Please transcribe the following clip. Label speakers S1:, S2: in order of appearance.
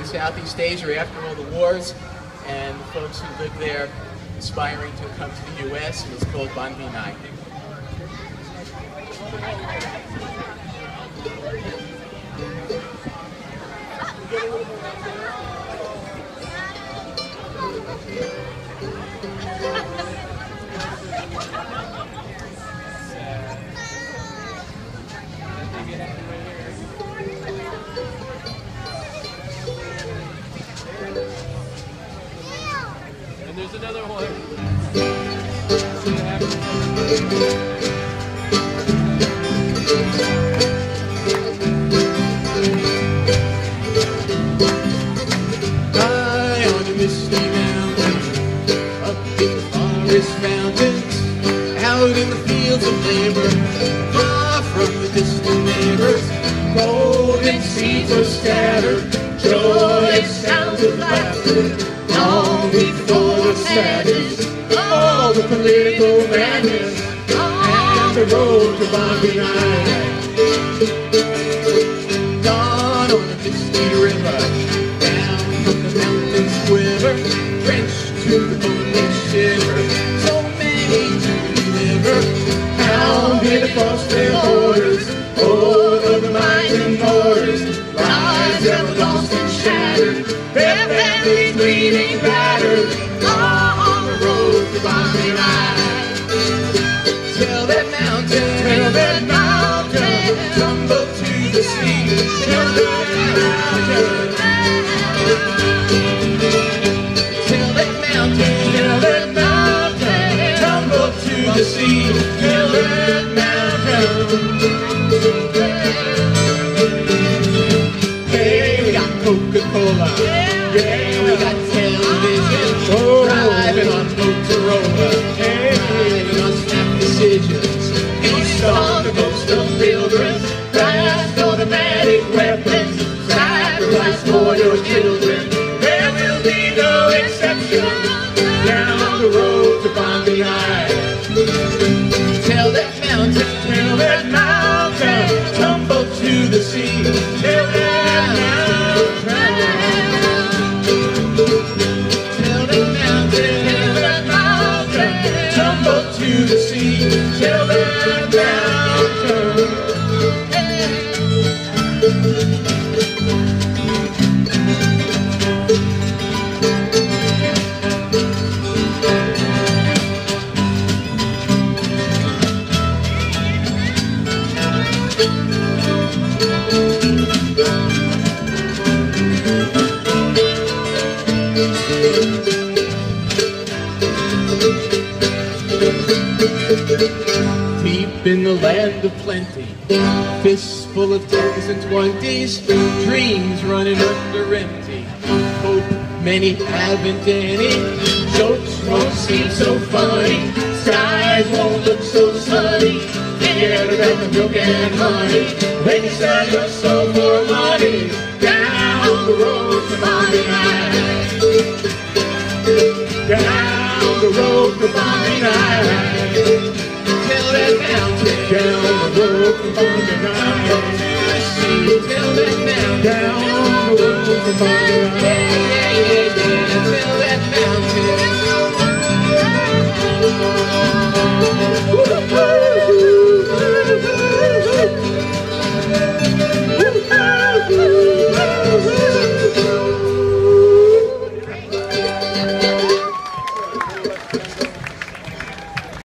S1: in Southeast Asia after all the wars, and the folks who lived there aspiring to come to the U.S. and it's called Ban Vinai.
S2: And there's
S1: forest mountains, out in the fields of labor, far from the distant neighbors, golden seeds are scattered, of long before the sadness, all the political madness, and the road to Ban Vinai Dawn on a misty river, down from the mountains quiver, that mountain, that mountain, tumble to the sea. That mountain, that mountain, tumble to the sea. That mountain. Hey, we got Coca-Cola. Yeah, we got the road to Ban Vinai Tell that mountain, tell that mountain, tumble to the sea. Tell that mountain. Tell that mountain, tell that mountain, tumble to the sea. Tell that mountain. Deep in the land of plenty, fists full of tens and twenties, dreams running under empty. Hope many haven't any, jokes won't seem so funny, skies won't look so sunny. Forget about the milk and honey, when you sell your soul for money, down the road to Monday. Down the road to Monday night. Tell that mountain down the road from Monday night. Tell that mountain down the road from Monday night. Yeah, yeah, yeah, yeah. Tell that mountain.